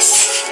Peace.